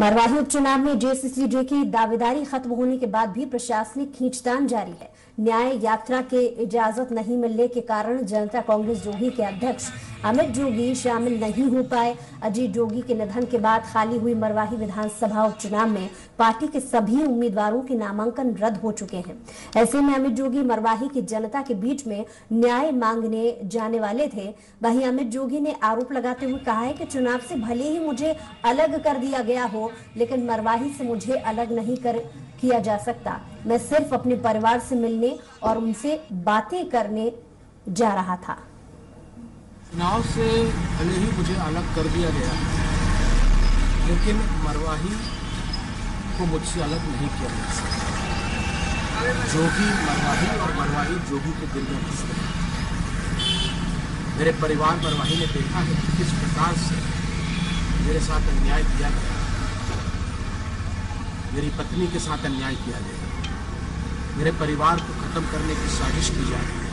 मरवाही उपचुनाव में जेसीसीडी की दावेदारी खत्म होने के बाद भी प्रशासनिक खींचतान जारी है। न्याय यात्रा के इजाज़त नहीं मिलने के कारण जनता कांग्रेस जोगी के अध्यक्ष अमित जोगी शामिल नहीं हो पाए। अजीत जोगी के निधन के बाद खाली हुई मरवाही विधानसभा उपचुनाव में पार्टी के सभी उम्मीदवारों के नामांकन रद्द हो चुके हैं। ऐसे में अमित जोगी मरवाही की जनता के बीच में न्याय मांगने जाने वाले थे। वहीं अमित जोगी ने आरोप लगाते हुए कहा है कि चुनाव से भले ही मुझे अलग कर दिया गया हो लेकिन मरवाही से मुझे अलग नहीं कर, किया जा सकता। मैं सिर्फ़ अपने परिवार से मिलने और उनसे बातें करने जा रहा था। चुनाव से भले ही मुझे अलग कर दिया गया, लेकिन मरवाही को मुझसे अलग नहीं किया जा सकता। जोगी मरवाही और मरवाही जोगी के दिल में बस गए। मेरे परिवार मरवाही ने देखा है किस प्रकार से मेरे साथ अन्याय किया गया। मेरी पत्नी के साथ अन्याय किया गया। मेरे परिवार को खत्म करने की साजिश की जा रही है।